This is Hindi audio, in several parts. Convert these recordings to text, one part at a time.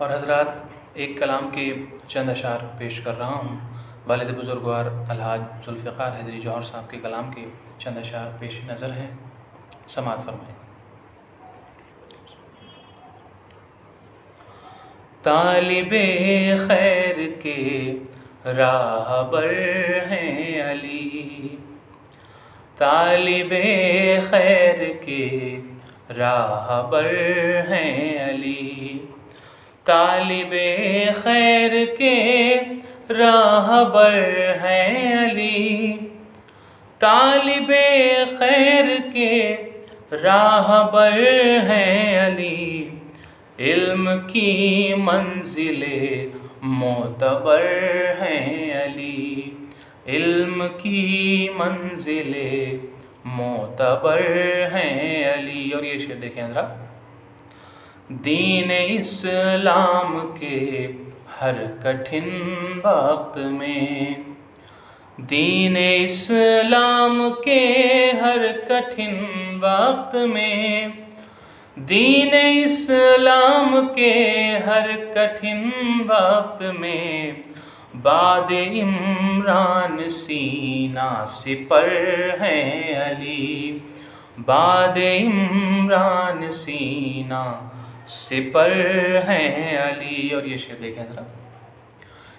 और हज़रत एक कलाम के चंद अशार पेश कर रहा हूँ। वालद बुज़ुर्गवार अलहाज जुल्फ़ार हैदरी जौहर साहब के कलाम के चंद अशार पेश नज़र हैं। समात फरमाएँ। तालिब खैर के राहबर हैं अली। तालिब खैर के राहबर हैं अली। तालिब खैर के राहबर हैं अली। तालिब खैर के राहबर हैं अली। इल्म की मंजिले मोतबर हैं अली। इल्म की मंजिले मोतबर हैं अली। और ये शेर देखें ज़रा। दीन इस्लाम के हर कठिन वक्त में। दीन इस्लाम के हर कठिन वक्त में। दीन इस्लाम के हर कठिन वक्त में। बाद इमरान सीना सिपर हैं अली। बाद इमरान सीना सिपर हैं अली। और ये शेर देखें ज़रा।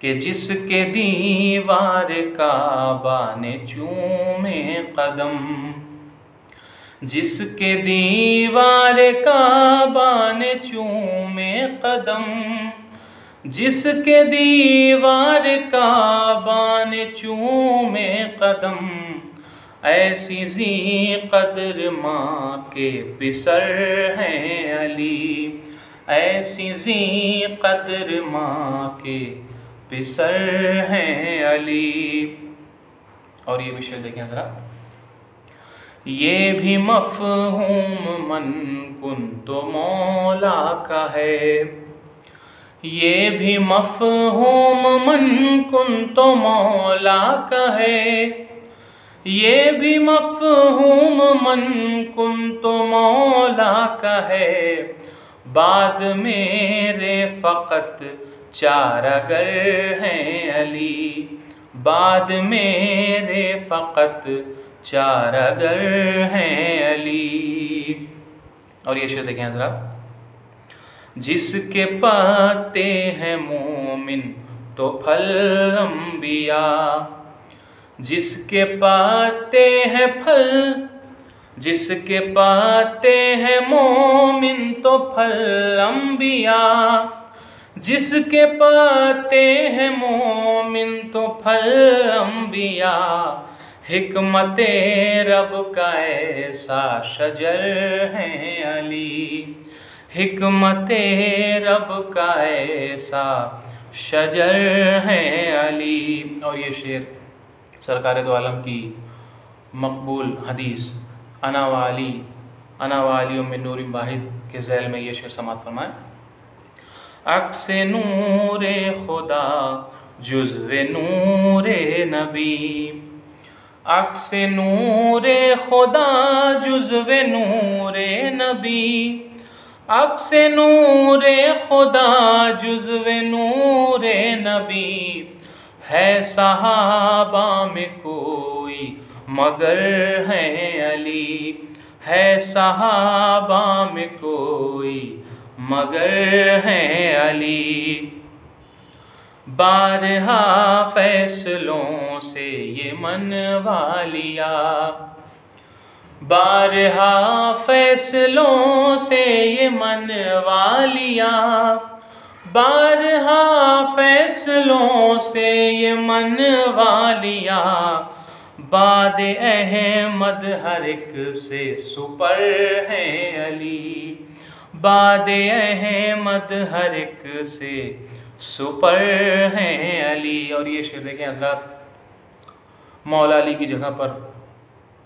कि जिसके दीवार काबा ने चूमे कदम, जिसके दीवार काबा ने चूमे कदम, जिसके दीवार काबा ने चूमे कदम ऐसी जी कदर माँ के पिसर हैं अली। ऐसी जी कदर माँ के पिसर हैं अली। और ये विषय देखें ज़रा। ये भी मफहूम मन कुन तो मौला का है। ये भी मफहूम मन कुन तो मौला का है। ये भी मफहूम मन कुन तो मौला का है। बाद मेरे फ़कत चार अगर हैं अली। बाद मेरे फ़कत चार अगर हैं अली। और ये शेर देखें ज़रा जिसके पाते हैं मोमिन तो फल अम्बिया जिसके पाते हैं फल, जिसके पाते हैं मोमिन तो फल अम्बिया जिसके पाते हैं मोमिन तो फल अम्बिया हिकमत रब का ऐसा शजर है अली। हिकमत रब का ऐसा शजर है अली। और ये शेर सरकार दो आलम की। मकबूल हदीस अना वाली अना वाली में नूर वाहिद के जैल में ये शेर समात फरमाए। अक्स नूर खुदा, जुज्व नूर नबी। अक्स नूर खुदा, जुज्व नूर नबी। अक्स नूर खुदा, जुज्व नूर नबी। है सहाबा में कोई मगर है अली। है सहाबा में कोई मगर है अली। बारहा फैसलों से ये मनवा लिया बारहा फैसलों से ये मनवा लिया बारहा फैसलों से ये मनवा लिया बाद अहमद हर एक से सुपर है अली। बाद अहमद हर एक से सुपर है अली। और ये शेर देखें हज़रत मौला अली की जगह पर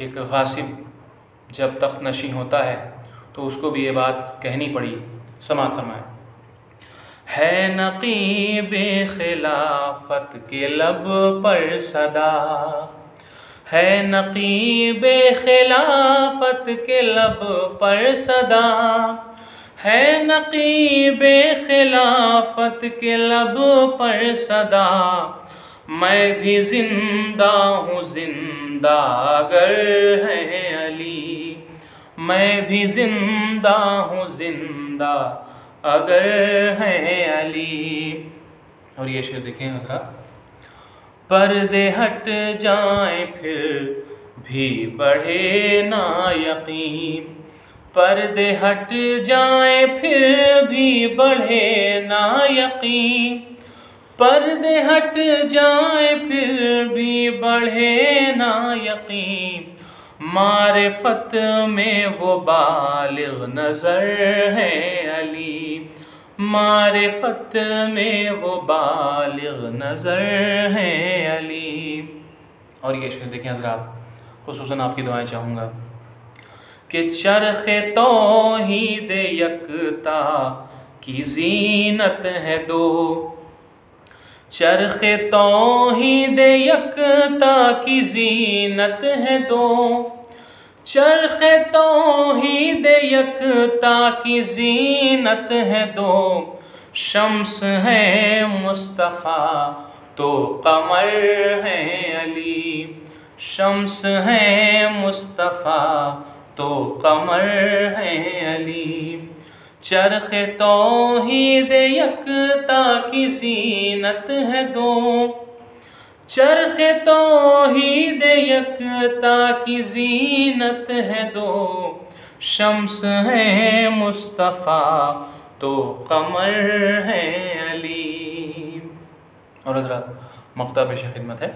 एक गासिब जब तख्त नशी होता है तो उसको भी ये बात कहनी पड़ी समात फरमाए। है नकीब खिलाफत के लब पर सदा। है नकीब खिलाफत के लब पर सदा। है नकीब खिलाफत के लब पर सदा। मैं भी ज़िंदा हूँ, ज़िंदा अगर है अली। मैं भी ज़िंदा हूँ, ज़िंदा अगर है अली। और ये शेर देखें हजरा। पर्दे हट जाए फिर भी बढ़े ना यकीन। पर्दे हट जाए फिर भी बढ़े ना यकीन। पर्दे हट जाए फिर भी बढ़े ना यकीन। मारफत में वो बालिग नज़र है अली। मारफत में वो बालिग नज़र है अली। और ये शेर देखें हजरात खसूस आपकी दुआएँ चाहूँगा कि चरख तो ही दे यकता की जीनत है दो। चरख तो ही दे यकता की जीनत है दो। चरख तो ही दे यकता की जीनत है दो। शम्स है मुस्तफ़ा तो कमर है अली। शम्स है मुस्तफ़ा तो कमर है अली। चरख तो ही दे यकता की जीनत है दो। चरख तो ही दे यकता की जीनत है दो। शम्स है मुस्तफ़ा तो कमर है अली। और हज़रत मकता पेश खिदमत है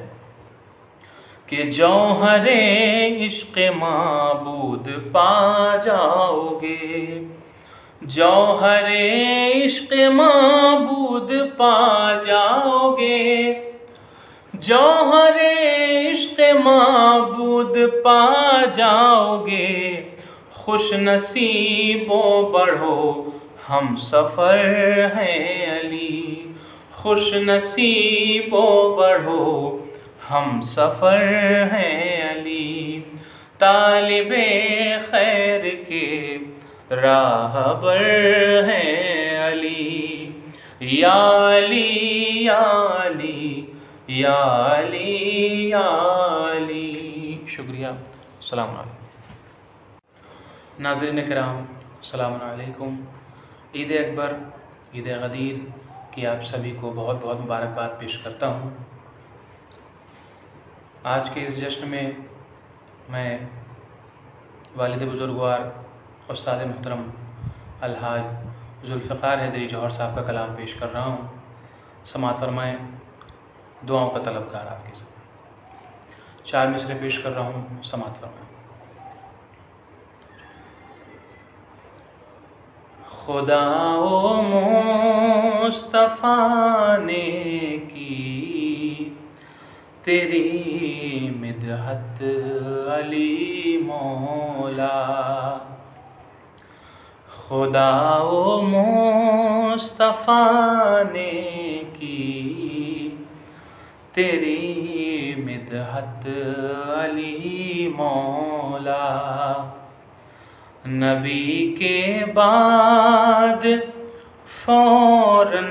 कि जौहरे इश्क माबूद पा जाओगे। जौहरे इश्क माबूद पा जाओगे। जौहरे इश्क माबूद पा जाओगे। खुश नसीबो बढ़ो, हम सफ़र हैं अली। खुश नसीबो बढ़ो, हम सफ़र हैं अली। तालिब खैर के राहबर हैं अली। या अली या अली या अली या अली। शुक्रिया। सलाम नाजरन कराम सलामकुम ईद अकबर, ईद गदीर की आप सभी को बहुत बहुत मुबारकबाद पेश करता हूँ। आज के इस जश्न में मैं वालद बुज़ुर्गवार उस्ताद मोहतरम अलहाज जुल्फ़ार हैदरी जौहर साहब का कलाम पेश कर रहा हूँ। समात फरमाएँ, दुआओं का तलबकार आपके साथ। चार मिसरे पेश कर रहा हूँ, समात फरमाएँ। खुदा मुस्तफ़ा ने की तेरी मिदहत अली मौला। खुदा ओ मुस्तफ़ा ने की तेरी मिदहत अली मौला, नबी के बाद फ़ौरन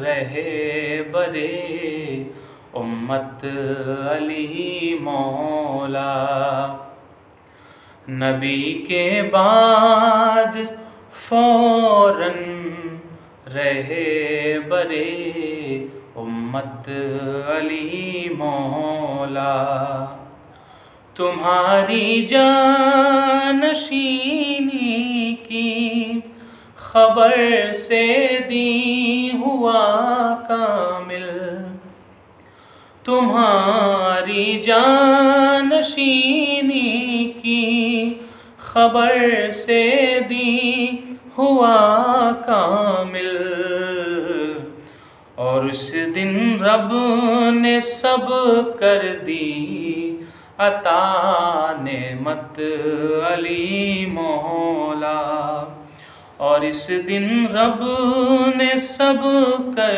रहे बरे उम्मत अली मौला। नबी के बाद फ़ौरन रहे बरे उम्मत अली मौला। तुम्हारी जानशीनी की खबर से दी हुआ कामिल। तुम्हारी जानशीनी की खबर से दी हुआ कामिल। और उस दिन रब ने सब कर दी। अता ने मत अली मौला। और इस दिन रब ने सब कर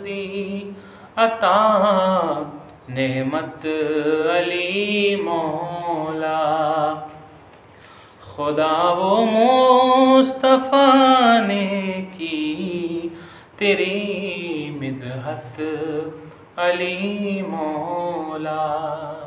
दी। अता नेमत अली मौला। खुदा वो मुस्तफ़ा ने की तेरी मिदहत अली मौला।